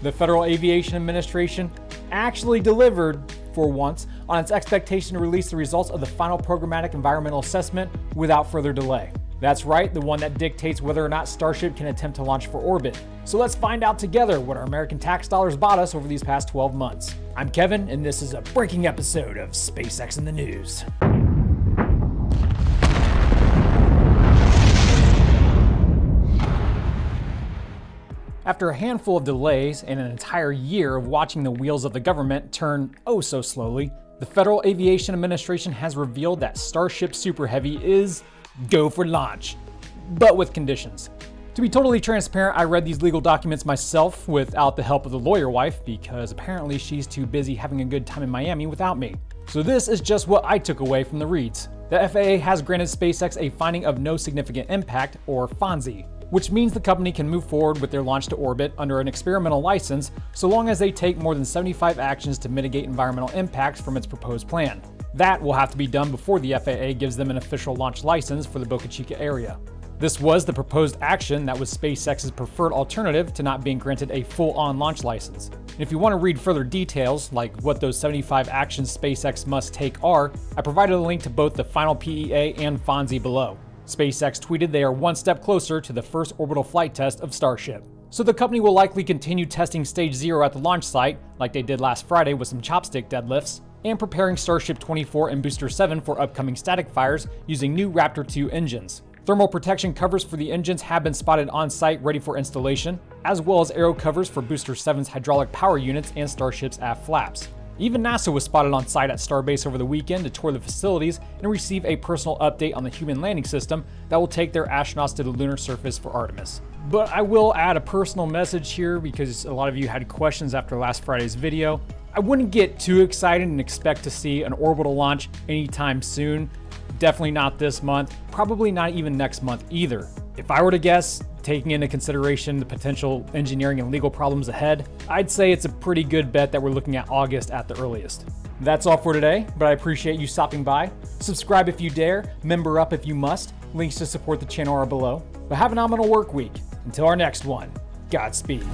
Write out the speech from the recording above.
The Federal Aviation Administration actually delivered, for once, on its expectation to release the results of the final programmatic environmental assessment without further delay. That's right, the one that dictates whether or not Starship can attempt to launch for orbit. So let's find out together what our American tax dollars bought us over these past 12 months. I'm Kevin, and this is a breaking episode of SpaceX in the News. After a handful of delays and an entire year of watching the wheels of the government turn oh so slowly, the Federal Aviation Administration has revealed that Starship Super Heavy is go for launch, but with conditions. To be totally transparent, I read these legal documents myself without the help of the lawyer wife because apparently she's too busy having a good time in Miami without me. So this is just what I took away from the reads. The FAA has granted SpaceX a finding of no significant impact, or FONSI, which means the company can move forward with their launch to orbit under an experimental license so long as they take more than 75 actions to mitigate environmental impacts from its proposed plan. That will have to be done before the FAA gives them an official launch license for the Boca Chica area. This was the proposed action that was SpaceX's preferred alternative to not being granted a full on launch license. And if you want to read further details, like what those 75 actions SpaceX must take are, I provided a link to both the final PEA and FONSI below. SpaceX tweeted they are one step closer to the first orbital flight test of Starship. So the company will likely continue testing Stage 0 at the launch site, like they did last Friday with some chopstick deadlifts, and preparing Starship 24 and Booster 7 for upcoming static fires using new Raptor 2 engines. Thermal protection covers for the engines have been spotted on site ready for installation, as well as aero covers for Booster 7's hydraulic power units and Starship's aft flaps. Even NASA was spotted on site at Starbase over the weekend to tour the facilities and receive a personal update on the human landing system that will take their astronauts to the lunar surface for Artemis. But I will add a personal message here because a lot of you had questions after last Friday's video. I wouldn't get too excited and expect to see an orbital launch anytime soon. Definitely not this month, probably not even next month either. If I were to guess, taking into consideration the potential engineering and legal problems ahead, I'd say it's a pretty good bet that we're looking at August at the earliest. That's all for today, but I appreciate you stopping by. Subscribe if you dare, member up if you must. Links to support the channel are below. But have a nominal work week. Until our next one, Godspeed.